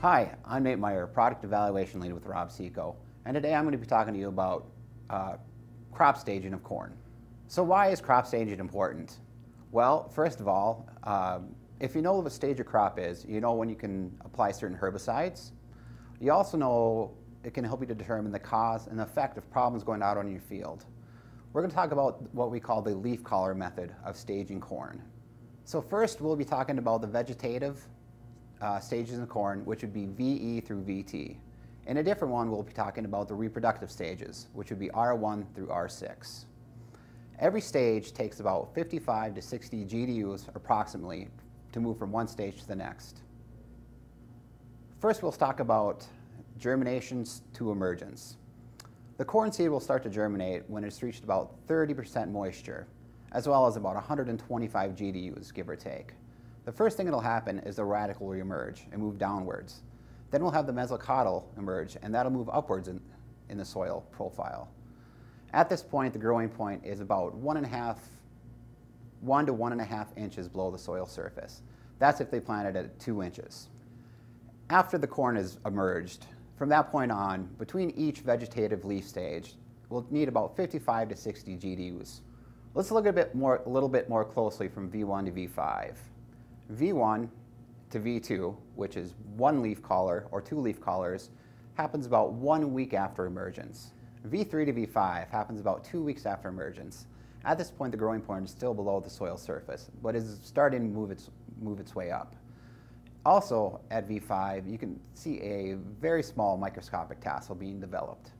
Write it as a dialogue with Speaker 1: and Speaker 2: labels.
Speaker 1: Hi, I'm Nate Meyer, Product Evaluation Lead with Rob-See-Co, and today I'm going to be talking to you about uh, crop staging of corn. So why is crop staging important? Well, first of all, um, if you know what stage a crop is, you know when you can apply certain herbicides. You also know it can help you to determine the cause and effect of problems going out on your field. We're going to talk about what we call the leaf collar method of staging corn. So first we'll be talking about the vegetative uh, stages in corn, which would be VE through VT. In a different one, we'll be talking about the reproductive stages, which would be R1 through R6. Every stage takes about 55 to 60 GDUs approximately to move from one stage to the next. First, we'll talk about germinations to emergence. The corn seed will start to germinate when it's reached about 30% moisture, as well as about 125 GDUs, give or take. The first thing that'll happen is the radicle will emerge and move downwards. Then we'll have the mesocotyl emerge, and that'll move upwards in, in the soil profile. At this point, the growing point is about one and a half, one to one and a half inches below the soil surface. That's if they planted at two inches. After the corn has emerged, from that point on, between each vegetative leaf stage, we'll need about 55 to 60 GDUs. Let's look a, bit more, a little bit more closely from V1 to V5. V1 to V2, which is one leaf collar or two leaf collars, happens about one week after emergence. V3 to V5 happens about two weeks after emergence. At this point, the growing point is still below the soil surface, but is starting to move its, move its way up. Also, at V5, you can see a very small microscopic tassel being developed.